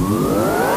Música